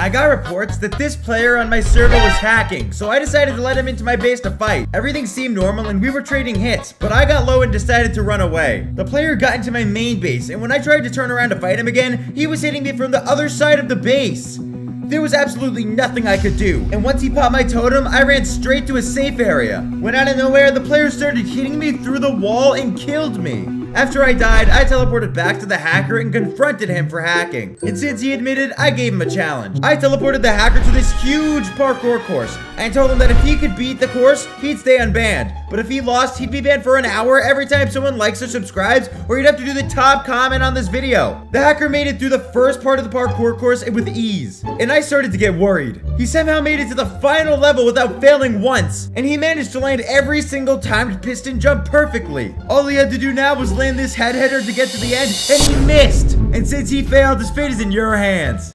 I got reports that this player on my server was hacking, so I decided to let him into my base to fight. Everything seemed normal and we were trading hits, but I got low and decided to run away. The player got into my main base, and when I tried to turn around to fight him again, he was hitting me from the other side of the base. There was absolutely nothing I could do, and once he popped my totem, I ran straight to a safe area. When out of nowhere, the player started hitting me through the wall and killed me. After I died, I teleported back to the hacker and confronted him for hacking. And since he admitted, I gave him a challenge. I teleported the hacker to this huge parkour course and told him that if he could beat the course, he'd stay unbanned. But if he lost, he'd be banned for an hour every time someone likes or subscribes, or he'd have to do the top comment on this video. The hacker made it through the first part of the parkour course with ease, and I started to get worried. He somehow made it to the final level without failing once, and he managed to land every single timed piston jump perfectly. All he had to do now was land this head hitter to get to the end, and he missed! And since he failed, his fate is in your hands.